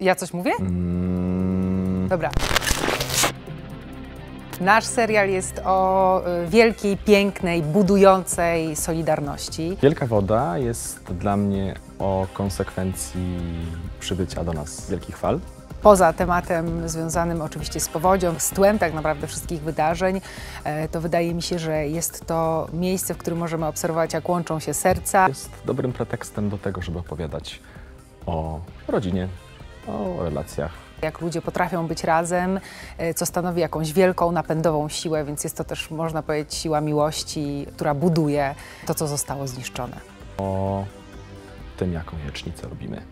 Ja coś mówię? Mm, Dobra. Nasz serial jest o y, wielkiej, pięknej, budującej solidarności. Wielka woda jest dla mnie o konsekwencji przybycia do nas wielkich fal. Poza tematem związanym oczywiście z powodzią, z tłem tak naprawdę wszystkich wydarzeń, e, to wydaje mi się, że jest to miejsce, w którym możemy obserwować, jak łączą się serca. Jest dobrym pretekstem do tego, żeby opowiadać o rodzinie, o relacjach. Jak ludzie potrafią być razem, e, co stanowi jakąś wielką, napędową siłę, więc jest to też, można powiedzieć, siła miłości, która buduje to, co zostało zniszczone. o tym, jaką jecznicę robimy.